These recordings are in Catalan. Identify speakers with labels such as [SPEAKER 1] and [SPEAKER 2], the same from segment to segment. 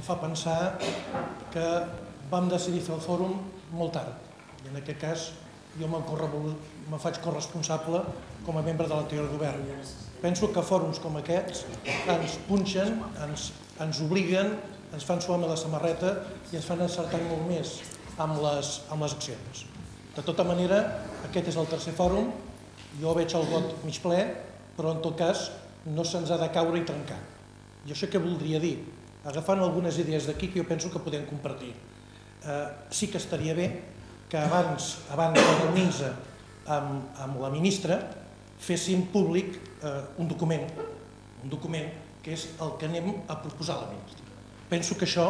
[SPEAKER 1] em fa pensar que vam decidir fer el fòrum molt tard. I en aquest cas jo me faig corresponsable com a membre de l'anterior govern. Penso que fòrums com aquests ens punxen, ens, ens obliguen, ens fan suar la samarreta i ens fan encertar molt més amb les, amb les accions. De tota manera, aquest és el tercer fòrum, jo veig el vot mig ple, però en tot cas no se'ns ha de caure i trencar. I això què voldria dir? Agafant algunes idees d'aquí que jo penso que podem compartir. Eh, sí que estaria bé que abans, abans de reunir-se amb, amb la ministra féssim públic eh, un document, un document que és el que anem a proposar a la ministra. Penso que això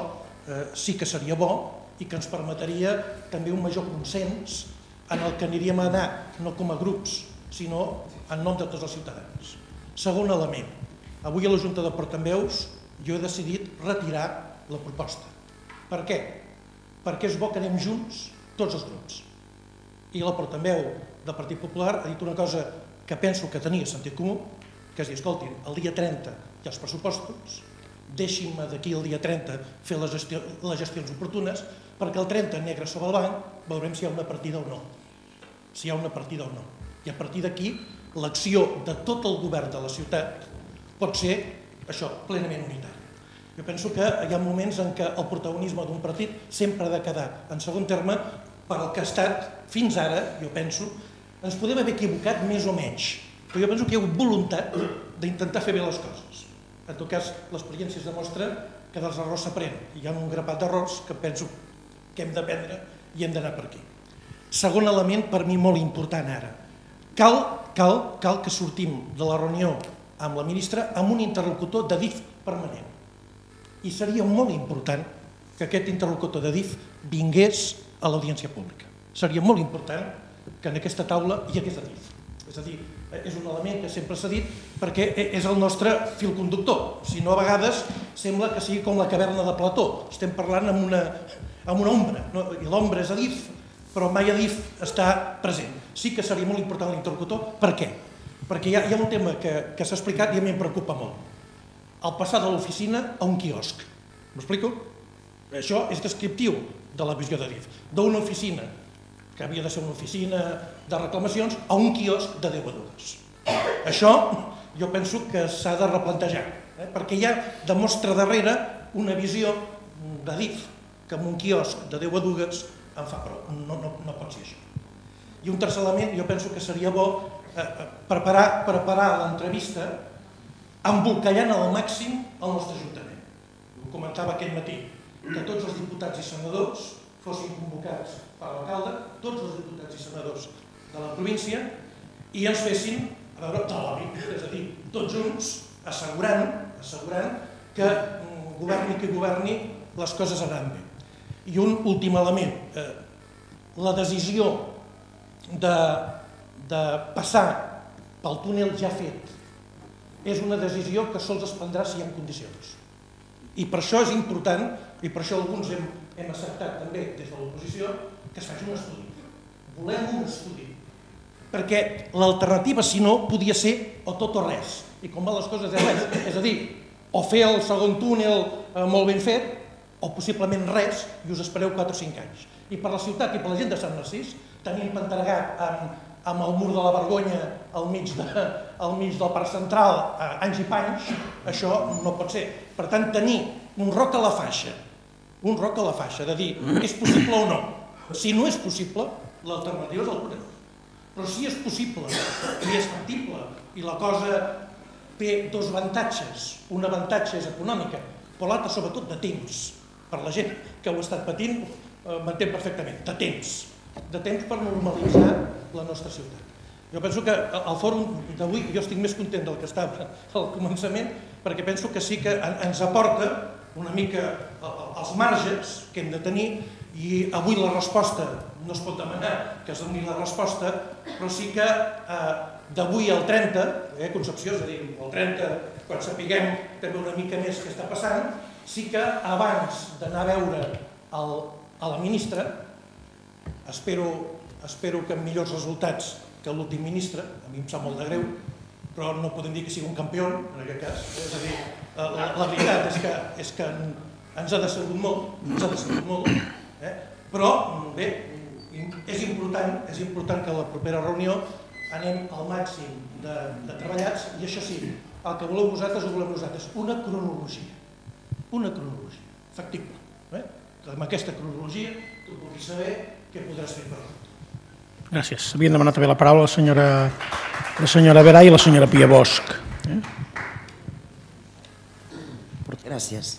[SPEAKER 1] eh, sí que seria bo i que ens permetria també un major consens en el que aniríem a anar, no com a grups, sinó en nom de tots els ciutadans. Segon element, avui a la Junta de Portaveus jo he decidit retirar la proposta. Per què? Perquè és bo que anem junts tots els grups. I la portaveu del Partit Popular ha dit una cosa que penso que tenia sentit comú, que és dir, escoltin, el dia 30 hi ha els pressupostos, deixin-me d'aquí el dia 30 fer les, gestió, les gestions oportunes, perquè el 30 negre sobre el banc veurem si hi ha una partida o no. Si hi ha una partida o no. I a partir d'aquí, l'acció de tot el govern de la ciutat pot ser això, plenament unitari. Jo penso que hi ha moments en què el protagonisme d'un partit sempre ha de quedar en segon terme per el que ha estat fins ara, jo penso, ens podem haver equivocat més o menys, però jo penso que hi ha hagut voluntat d'intentar fer bé les coses. En tot cas, l'experiència es demostra que dels errors s'aprèn. Hi ha un grapat d'errors que penso que hem d'aprendre i hem d'anar per aquí. Segon element, per mi molt important ara. Cal, cal, cal que sortim de la reunió amb la ministra amb un interlocutor de DIF permanent. I seria molt important que aquest interlocutor de DIF vingués a l'audiència pública. Seria molt important que en aquesta taula hi hagués DIF. És a dir, és un element que sempre s'ha dit perquè és el nostre fil conductor. Si no, a vegades sembla que sigui com la caverna de Plató. Estem parlant amb una, amb una ombra, no? i l'ombra és Adif, però mai Adif està present. Sí que seria molt important l'interlocutor. Per què? Perquè hi ha, hi ha un tema que, que s'ha explicat i a mi em preocupa molt. El passar de l'oficina a un quiosc. M'explico? Això és descriptiu de la visió de DIF. D'una oficina, que havia de ser una oficina de reclamacions, a un quiosc de 10 begudes. Això jo penso que s'ha de replantejar, eh? perquè ja demostra darrere una visió de DIF, que amb un quiosc de 10 begudes en fa prou. No, no, no pot ser això. I un tercer element, jo penso que seria bo preparar, preparar l'entrevista embolcallant al màxim el nostre Ajuntament. Ho comentava aquell matí, que tots els diputats i senadors fossin convocats per l'alcalde, tots els diputats i senadors de la província, i ens fessin, a veure, de l'obvi, és a dir, tots junts, assegurant, assegurant que mm, governi que governi, les coses anaran bé. I un últim element, eh, la decisió de, de passar pel túnel ja fet és una decisió que sols es prendrà si hi ha condicions. I per això és important, i per això alguns hem, hem acceptat també des de l'oposició, que es faci un estudi. Volem un estudi. Perquè l'alternativa, si no, podia ser o tot o res. I com van les coses és res. És a dir, o fer el segon túnel eh, molt ben fet, o possiblement res, i us espereu 4 o 5 anys. I per la ciutat i per la gent de Sant Narcís, tenim pentargat amb, amb el mur de la vergonya al mig, de, al mig del parc central, eh, anys i panys, això no pot ser. Per tant, tenir un roc a la faixa, un roc a la faixa, de dir, és possible o no. Si no és possible, l'alternativa és el túnel. Però si és possible i és factible i la cosa té dos avantatges, un avantatge és econòmica, però l'altre sobretot de temps. Per la gent que ho ha estat patint, eh, m'entén perfectament, de temps. De temps per normalitzar la nostra ciutat. Jo penso que el fòrum d'avui, jo estic més content del que estava al començament, perquè penso que sí que ens aporta una mica els marges que hem de tenir i avui la resposta, no es pot demanar que es doni la resposta, però sí que eh, d'avui al 30, eh, Concepció, és a dir, el 30, quan sapiguem també una mica més què està passant, sí que abans d'anar a veure el, a la ministra, espero, espero que amb millors resultats que l'últim ministre, a mi em sap molt de greu, però no podem dir que sigui un campió, en aquest cas. És a dir, la, veritat és que, és que ens ha decebut molt, ens ha decebut molt, eh? però bé, és important, és important que a la propera reunió anem al màxim de, de treballats i això sí, el que voleu vosaltres ho volem nosaltres, una cronologia, una cronologia factible, eh? que amb aquesta cronologia tu puguis saber què podràs fer per tu.
[SPEAKER 2] Gràcies. Havien demanat també la paraula la senyora, la senyora Verà i la senyora Pia Bosch. Eh?
[SPEAKER 3] Gràcies.